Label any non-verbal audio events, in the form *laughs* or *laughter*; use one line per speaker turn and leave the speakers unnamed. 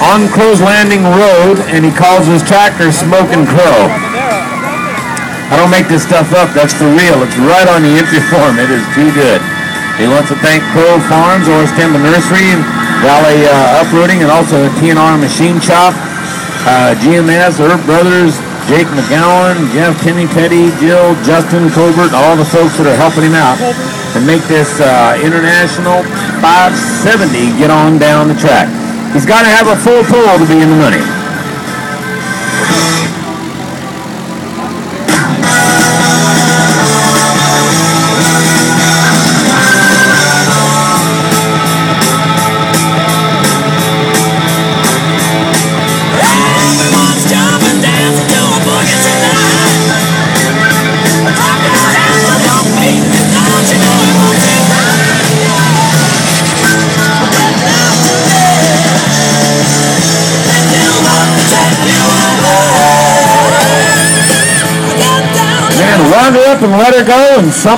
on Crow's Landing Road, and he calls his tractor Smoking Crow. I don't make this stuff up. That's for real. It's right on the empty *laughs* form. It is too good. He wants to thank Crow Farms, Oris Timber Nursery, and Valley uh, Uprooting, and also T&R Machine Shop, uh, GMS, Herb Brothers, Jake McGowan, Jeff, Timmy Petty, Jill, Justin Colbert, all the folks that are helping him out to make this uh, International 570 get on down the track. He's got to have a full pull to be in the money. Her up and let her go and something.